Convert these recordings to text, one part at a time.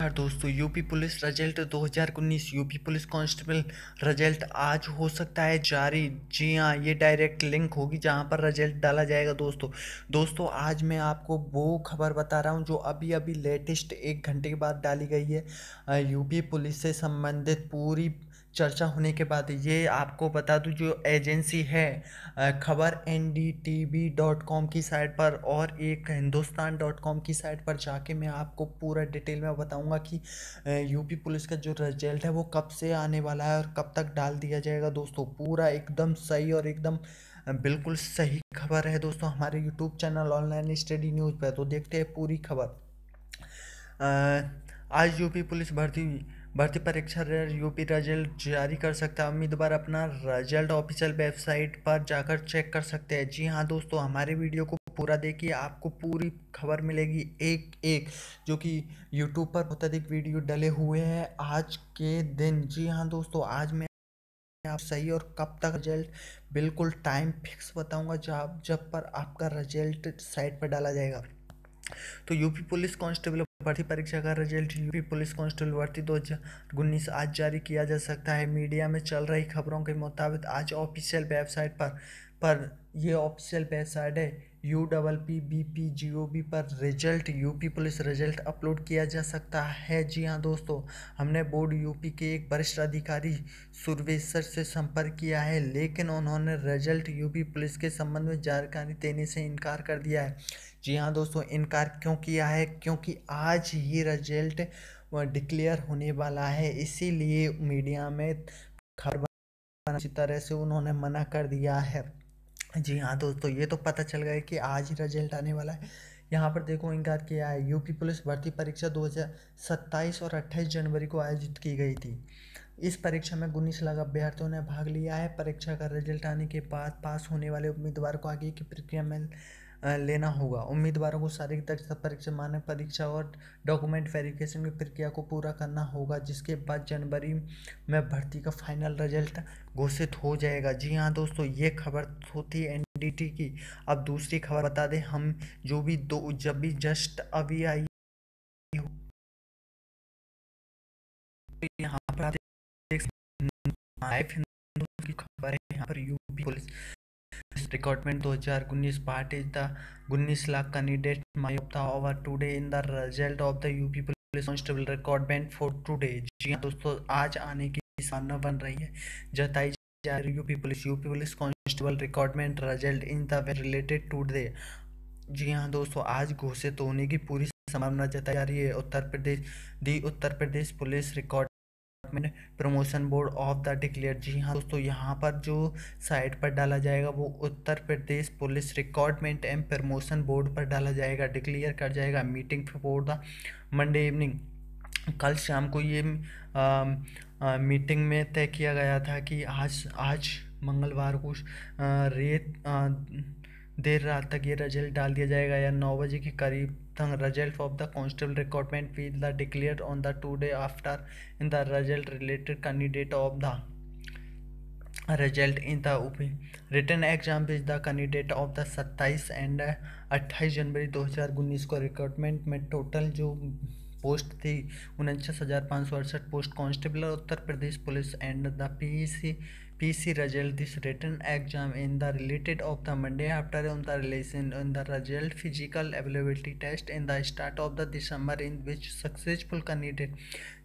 दोस्तों, UP police result 2019 UP police constable result आज हो सकता है जारी। जी हाँ ये डायरेक्ट लिंक होगी जहाँ पर रिज़ल्ट डाला जाएगा दोस्तों। दोस्तों, आज मैं आपको वो खबर बता रहा हूँ जो अभी अभी लेटेस्ट एक घंटे के बाद डाली गई है। यूपी पुलिस से संबंधित पूरी चर्चा होने के बाद ये आपको बता दूँ, जो एजेंसी है खबर N D T V dot com की साइट पर और एक हिंदुस्तान डॉट कॉम की साइट पर जाके मैं आपको पूरा डिटेल में बताऊँगा कि यूपी पुलिस का जो रिज़ल्ट है वो कब से आने वाला है और कब तक डाल दिया जाएगा। दोस्तों, पूरा एकदम सही और एकदम बिल्कुल सही खबर है दोस्तों, हमारे YouTube channel online study news पर तो देखते हैं पूरी खबर। आज यूपी पुलिस भर्ती भर्ती परीक्षा यूपी रिज़ल्ट जारी कर सकता है। उम्मीदवार अपना रिज़ल्ट ऑफिशियल वेबसाइट पर जाकर चेक कर सकते हैं। जी हाँ दोस्तों, हमारे वीडियो को पूरा देखिए, आपको पूरी खबर मिलेगी एक एक जो कि यूट्यूब पर बहुत अधिक वीडियो डले हुए हैं आज के दिन। जी हाँ दोस्तों, आज मैं आप सही और कब तक रिज़ल्ट, बिल्कुल टाइम फिक्स बताऊँगा, जब जब पर आपका रिज़ल्ट साइट पर डाला जाएगा। तो यूपी पुलिस कांस्टेबल भर्ती परीक्षा का रिज़ल्ट, यूपी पुलिस कांस्टेबल भर्ती दो हज़ार उन्नीस आज जारी किया जा सकता है। मीडिया में चल रही खबरों के मुताबिक आज ऑफिशियल वेबसाइट पर पर यह ऑफिशियल वेबसाइट है U double P B P G O B पर result, UP police result upload किया जा सकता है। जी हाँ दोस्तों, हमने बोर्ड यूपी के एक वरिष्ठ अधिकारी सुरवेश्वर से संपर्क किया है, लेकिन उन्होंने रिज़ल्ट यूपी पुलिस के संबंध में जानकारी देने से इनकार कर दिया है। जी हाँ दोस्तों, इनकार क्यों किया है? क्योंकि आज ही रिज़ल्ट डिक्लेयर होने वाला है। इसीलिए मीडिया में खबर अच्छी तरह से उन्होंने मना कर दिया है। जी हाँ दोस्तों, ये तो पता चल गया कि आज ही रिज़ल्ट आने वाला है। यहाँ पर देखो, इनकार किया है। यूपी पुलिस भर्ती परीक्षा 2027 और 28 जनवरी को आयोजित की गई थी। इस परीक्षा में उन्नीस लाख अभ्यर्थियों ने भाग लिया है। परीक्षा का रिज़ल्ट आने के बाद पास होने वाले उम्मीदवार को आगे की प्रक्रिया में लेना होगा। उम्मीदवारों को शारीरिक दक्षता परीक्षा, मानक परीक्षा और डॉक्यूमेंट वेरिफिकेशन की प्रक्रिया को पूरा करना होगा, जिसके बाद जनवरी में भर्ती का फाइनल रिज़ल्ट घोषित हो जाएगा। जी हाँ दोस्तों, ये खबर होती है एनडीटी की। अब दूसरी खबर बता दें, हम जो भी दो, जब भी जस्ट अभी आई यहाँ पर की खबर है, यहाँ पर UP police recruitment 2019 part is the 19 lakh candidate my of the over today in the result of the UP police constable requirement for today जी हाँ दोस्तों, आज आने की संभावना बन रही है। जताई जा रही UP police UP police constable requirement result in the related today जी हाँ दोस्तों, आज घोषित होने की पूरी संभावना जताई जा रही है। Uttar Pradesh, the Uttar Pradesh police record promotion board of the declare जी हाँ दोस्तों यहाँ पर जो साइट पर डाला जाएगा वो Uttar Pradesh police recordment and promotion board पर डाला जाएगा डिक्लेयर कर जाएगा meeting for the Monday evening कल शाम को ये आ, आ, मीटिंग में तय किया गया था कि आज आज मंगलवार को रेत देर रात तक ये रिज़ल्ट डाल दिया जाएगा या नौ बजे के करीब तक result of the constable recruitment with the declare on the today after in the result related candidate of the result in the return exam with the candidate of the सत्ताईस एंड अट्ठाईस जनवरी दो हज़ार उन्नीस को रिक्रूटमेंट में total जो post थी, उनचास हज़ार पाँच सौ अड़सठ post constable Uttar Pradesh police and the P C PC result this written exam in the related of the Monday after on the relation on the result physical availability test in the start of the December in which successful candidate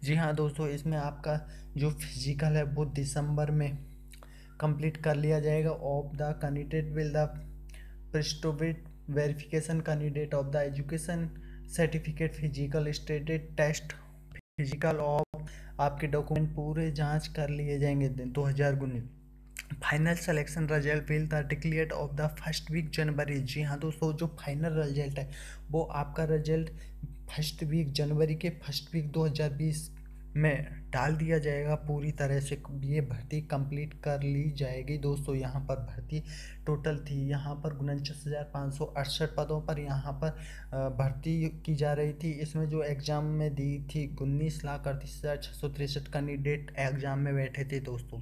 जी हाँ दोस्तों इसमें आपका जो physical है वो दिसंबर में complete कर लिया जाएगा of the candidate will the प्रिस्टोविट verification candidate of the education certificate physical stated test physical of आपके डॉक्यूमेंट पूरे जाँच कर लिए जाएँगे दो हज़ार उन्नीस। Final selection result will the declare of the first week January जी हाँ दोस्तों, जो फाइनल रिज़ल्ट है, वो आपका रिज़ल्ट फ़र्स्ट वीक जनवरी के फ़र्स्ट वीक 2020 में डाल दिया जाएगा पूरी तरह से। ये भर्ती कंप्लीट कर ली जाएगी दोस्तों। यहाँ पर भर्ती टोटल थी। यहाँ पर उनचास हज़ार पाँच सौ अड़सठ पदों पर यहाँ पर भर्ती की जा रही थी। इसमें जो एग्ज़ाम में दी थी, उन्नीस लाख अड़तीस हज़ार छः सौ तिरसठ कैंडिडेट एग्ज़ाम में बैठे थे दोस्तों।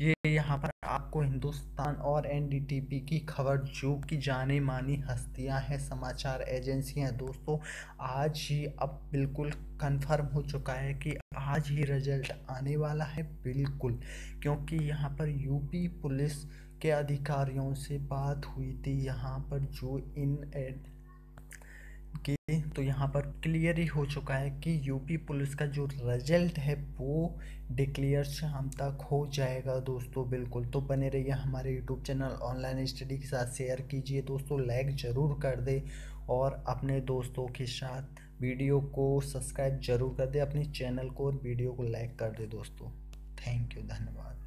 ये यहाँ पर आपको हिंदुस्तान और एनडीटीवी की खबर जो कि जाने मानी हस्तियाँ हैं, समाचार एजेंसियाँ दोस्तों, आज ही अब बिल्कुल कंफर्म हो चुका है कि आज ही रिज़ल्ट आने वाला है बिल्कुल, क्योंकि यहाँ पर यूपी पुलिस के अधिकारियों से बात हुई थी यहाँ पर जो इन एड कि तो यहाँ पर क्लियर ही हो चुका है कि यूपी पुलिस का जो रिज़ल्ट है वो डिक्लेयर शाम तक हो जाएगा दोस्तों, बिल्कुल। तो बने रहिए हमारे यूट्यूब चैनल ऑनलाइन स्टडी के साथ शेयर कीजिए दोस्तों लाइक ज़रूर कर दे और अपने दोस्तों के साथ वीडियो को सब्सक्राइब ज़रूर कर दे, अपने चैनल को और वीडियो को लाइक कर दे दोस्तों। थैंक यू, धन्यवाद।